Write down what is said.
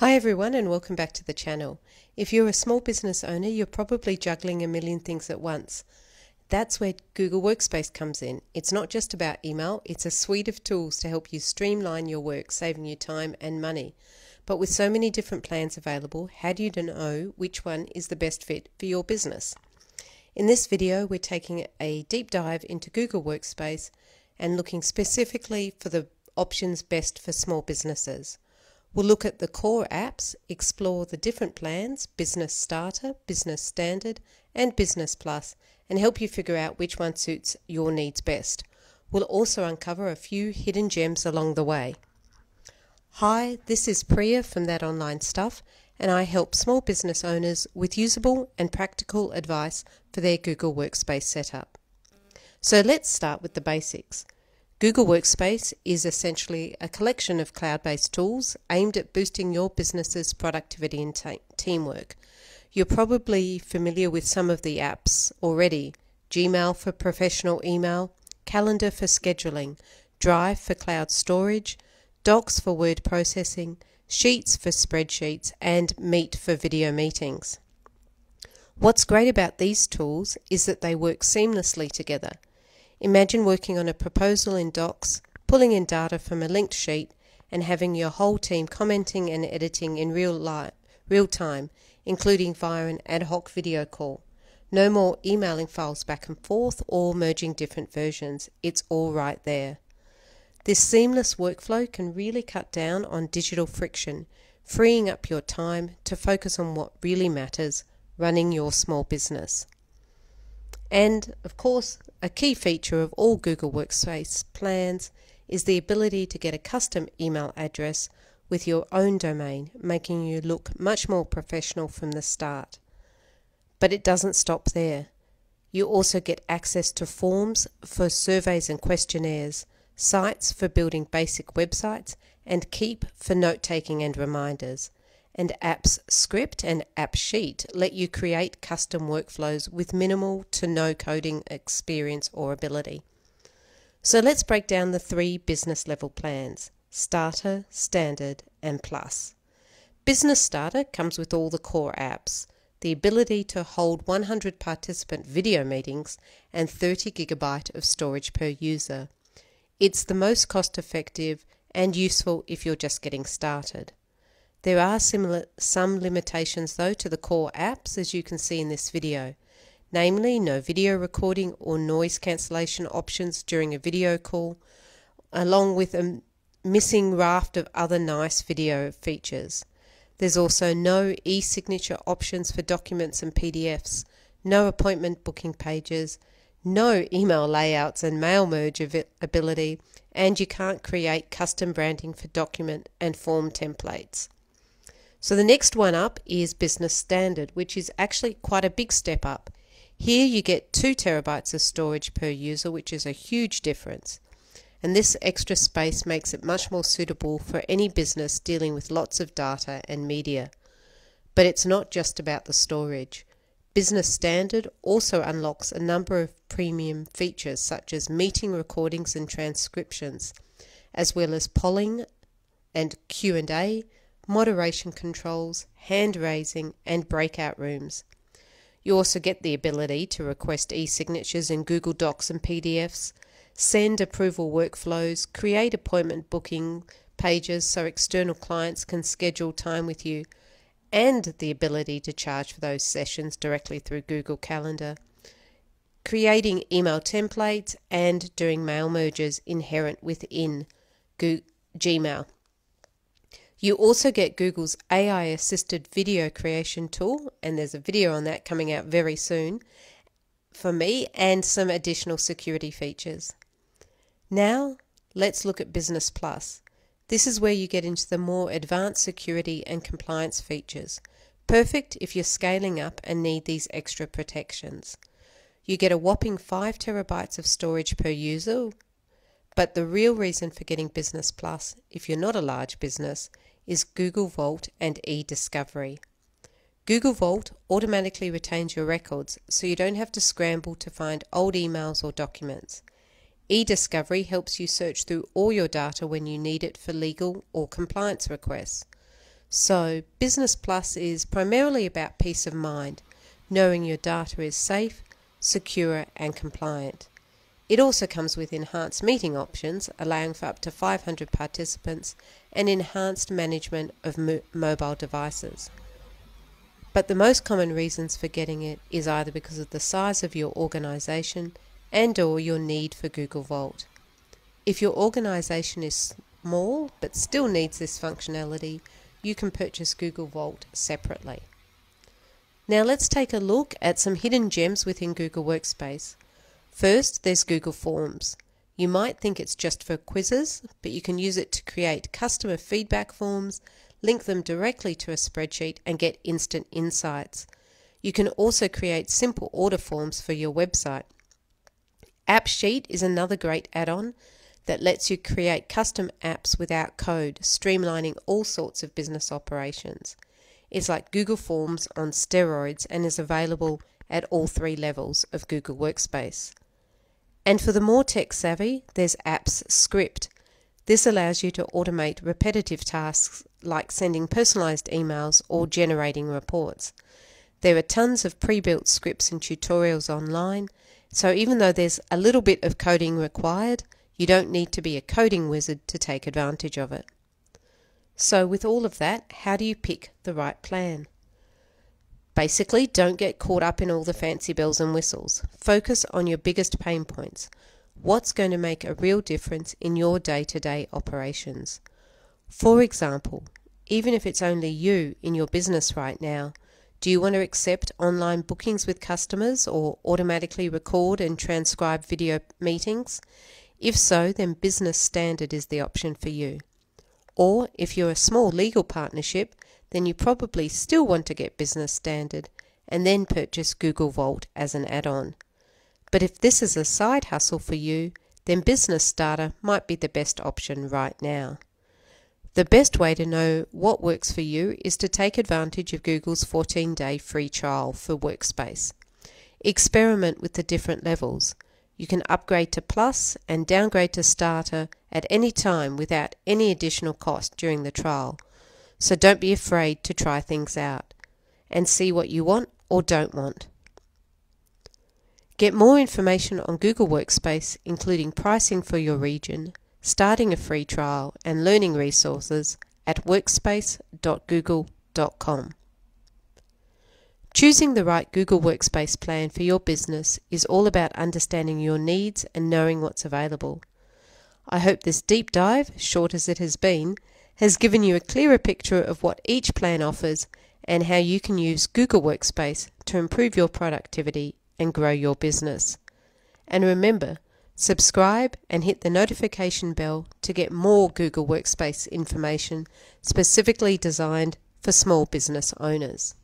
Hi everyone and welcome back to the channel. If you're a small business owner, you're probably juggling a million things at once. That's where Google Workspace comes in. It's not just about email, it's a suite of tools to help you streamline your work, saving you time and money. But with so many different plans available, how do you know which one is the best fit for your business? In this video, we're taking a deep dive into Google Workspace and looking specifically for the options best for small businesses. We'll look at the core apps, explore the different plans Business Starter, Business Standard, and Business Plus, and help you figure out which one suits your needs best. We'll also uncover a few hidden gems along the way. Hi, this is Priya from That Online Stuff, and I help small business owners with usable and practical advice for their Google Workspace setup. So let's start with the basics. Google Workspace is essentially a collection of cloud based tools aimed at boosting your business's productivity and teamwork. You're probably familiar with some of the apps already Gmail for professional email, Calendar for scheduling, Drive for cloud storage, Docs for word processing, Sheets for spreadsheets, and Meet for video meetings. What's great about these tools is that they work seamlessly together. Imagine working on a proposal in Docs, pulling in data from a linked sheet, and having your whole team commenting and editing in real, li- real time, including via an ad hoc video call. No more emailing files back and forth or merging different versions. It's all right there. This seamless workflow can really cut down on digital friction, freeing up your time to focus on what really matters running your small business. And of course, a key feature of all Google Workspace plans is the ability to get a custom email address with your own domain, making you look much more professional from the start. But it doesn't stop there. You also get access to forms for surveys and questionnaires, sites for building basic websites, and Keep for note taking and reminders and Apps Script and App Sheet let you create custom workflows with minimal to no coding experience or ability. So let's break down the three business level plans Starter, Standard, and Plus. Business Starter comes with all the core apps, the ability to hold 100 participant video meetings, and 30 gigabyte of storage per user. It's the most cost effective and useful if you're just getting started. There are similar, some limitations though to the core apps as you can see in this video, namely no video recording or noise cancellation options during a video call, along with a missing raft of other nice video features. There's also no e-signature options for documents and PDFs, no appointment booking pages, no email layouts and mail merge ability, and you can't create custom branding for document and form templates. So the next one up is Business Standard, which is actually quite a big step up. Here you get 2 terabytes of storage per user, which is a huge difference. And this extra space makes it much more suitable for any business dealing with lots of data and media. But it's not just about the storage. Business Standard also unlocks a number of premium features such as meeting recordings and transcriptions, as well as polling and Q&A, moderation controls, hand raising, and breakout rooms. You also get the ability to request e signatures in Google Docs and PDFs, send approval workflows, create appointment booking pages so external clients can schedule time with you, and the ability to charge for those sessions directly through Google Calendar. Creating email templates and doing mail merges inherent within Google, Gmail. You also get Google's AI assisted video creation tool, and there's a video on that coming out very soon for me, and some additional security features. Now, let's look at Business Plus. This is where you get into the more advanced security and compliance features. Perfect if you're scaling up and need these extra protections. You get a whopping 5 terabytes of storage per user, but the real reason for getting Business Plus, if you're not a large business, is Google Vault and eDiscovery. Google Vault automatically retains your records so you don't have to scramble to find old emails or documents. eDiscovery helps you search through all your data when you need it for legal or compliance requests. So, Business Plus is primarily about peace of mind, knowing your data is safe, secure, and compliant. It also comes with enhanced meeting options, allowing for up to 500 participants, and enhanced management of mo- mobile devices. But the most common reasons for getting it is either because of the size of your organization and or your need for Google Vault. If your organization is small but still needs this functionality, you can purchase Google Vault separately. Now let's take a look at some hidden gems within Google Workspace. First, there's Google Forms. You might think it's just for quizzes, but you can use it to create customer feedback forms, link them directly to a spreadsheet, and get instant insights. You can also create simple order forms for your website. AppSheet is another great add on that lets you create custom apps without code, streamlining all sorts of business operations. It's like Google Forms on steroids and is available at all three levels of Google Workspace. And for the more tech savvy, there's Apps Script. This allows you to automate repetitive tasks like sending personalized emails or generating reports. There are tons of pre built scripts and tutorials online, so even though there's a little bit of coding required, you don't need to be a coding wizard to take advantage of it. So, with all of that, how do you pick the right plan? Basically, don't get caught up in all the fancy bells and whistles. Focus on your biggest pain points. What's going to make a real difference in your day to day operations? For example, even if it's only you in your business right now, do you want to accept online bookings with customers or automatically record and transcribe video meetings? If so, then Business Standard is the option for you. Or if you're a small legal partnership, then you probably still want to get Business Standard and then purchase Google Vault as an add on. But if this is a side hustle for you, then Business Starter might be the best option right now. The best way to know what works for you is to take advantage of Google's 14 day free trial for Workspace. Experiment with the different levels. You can upgrade to Plus and downgrade to Starter at any time without any additional cost during the trial. So don't be afraid to try things out and see what you want or don't want. Get more information on Google Workspace, including pricing for your region, starting a free trial, and learning resources at workspace.google.com. Choosing the right Google Workspace plan for your business is all about understanding your needs and knowing what's available. I hope this deep dive, short as it has been, has given you a clearer picture of what each plan offers and how you can use Google Workspace to improve your productivity and grow your business. And remember, subscribe and hit the notification bell to get more Google Workspace information specifically designed for small business owners.